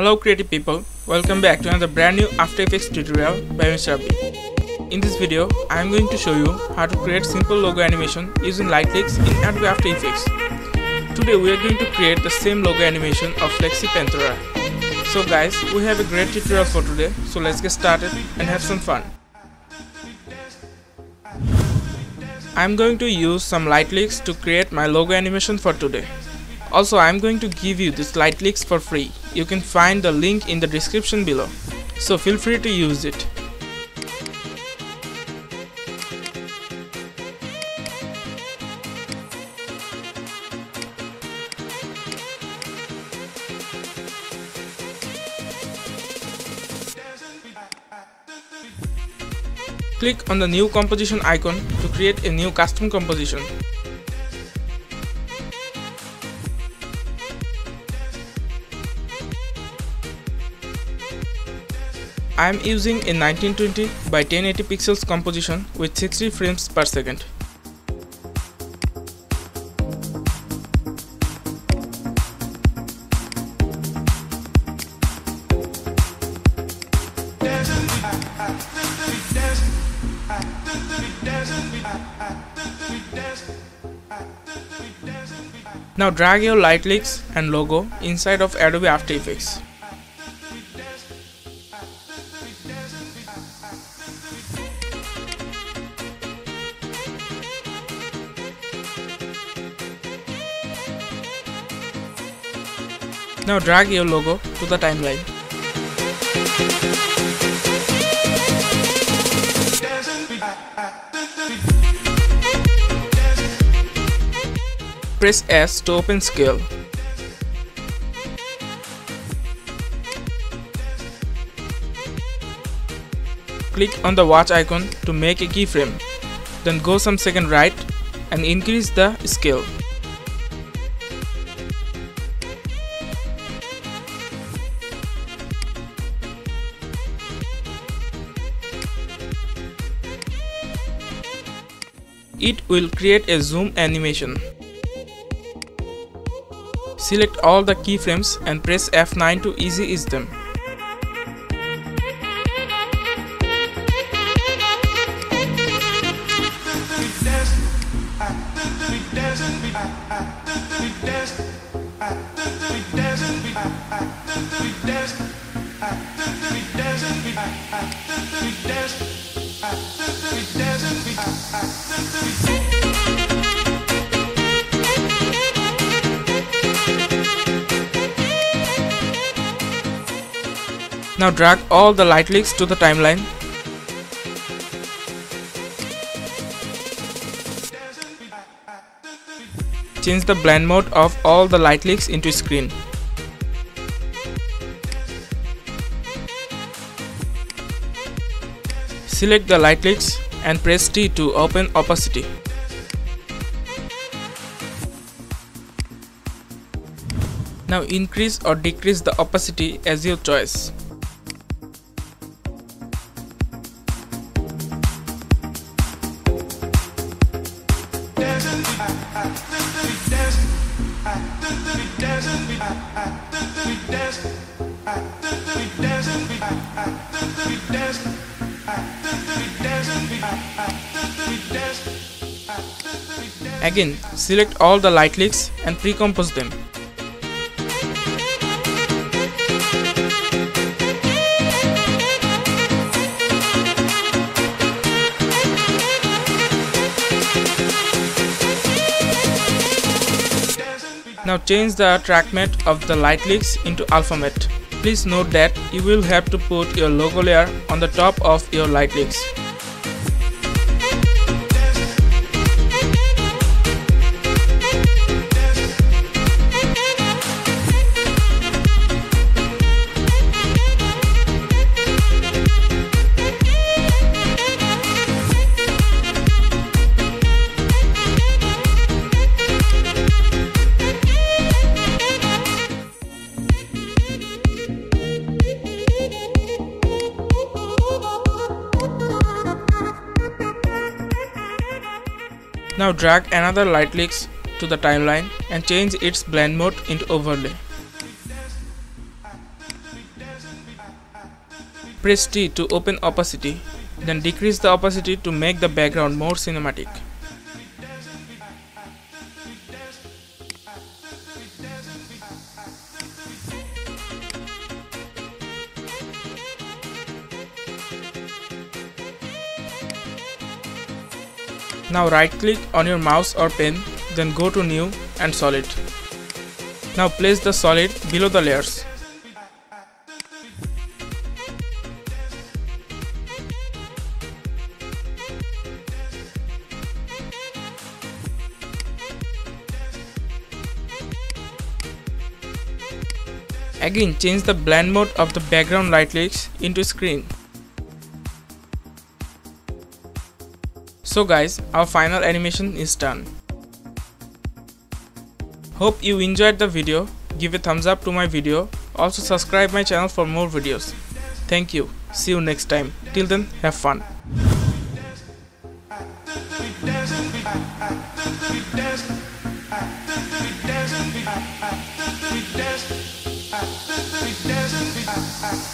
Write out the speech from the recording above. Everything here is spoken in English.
Hello creative people, welcome back to another brand new After Effects tutorial by Mr. In this video, I am going to show you how to create simple logo animation using light Lightleaks in Adobe After Effects. Today we are going to create the same logo animation of Lexy Panterra. So guys, we have a great tutorial for today, so let's get started and have some fun. I am going to use some light Lightleaks to create my logo animation for today. Also, I am going to give you this Lightleaks for free. You can find the link in the description below. So feel free to use it. Click on the new composition icon to create a new custom composition. I am using a 1920 by 1080 pixels composition with 60 frames per second. Now drag your light leaks and logo inside of Adobe After Effects. Now drag your logo to the timeline. Press S to open scale. Click on the watch icon to make a keyframe. Then go some second right and increase the scale. It will create a zoom animation. Select all the keyframes and press F9 to easy ease them. Now drag all the light leaks to the timeline. Change the blend mode of all the light leaks into screen. Select the light leaks and press T to open opacity. Now increase or decrease the opacity as your choice. Again, select all the light leaks and pre-compose them. Now change the track matte of the light leaks into alpha matte. Please note that you will have to put your logo layer on the top of your Lightleaks. Now drag another light leaks to the timeline and change its blend mode into overlay. Press T to open opacity, then decrease the opacity to make the background more cinematic. Now right click on your mouse or pen, then go to new and solid. Now place the solid below the layers. Again change the blend mode of the background light leaks into screen. So guys, our final animation is done. Hope you enjoyed the video, give a thumbs up to my video, also subscribe my channel for more videos. Thank you, see you next time, till then have fun. we dance,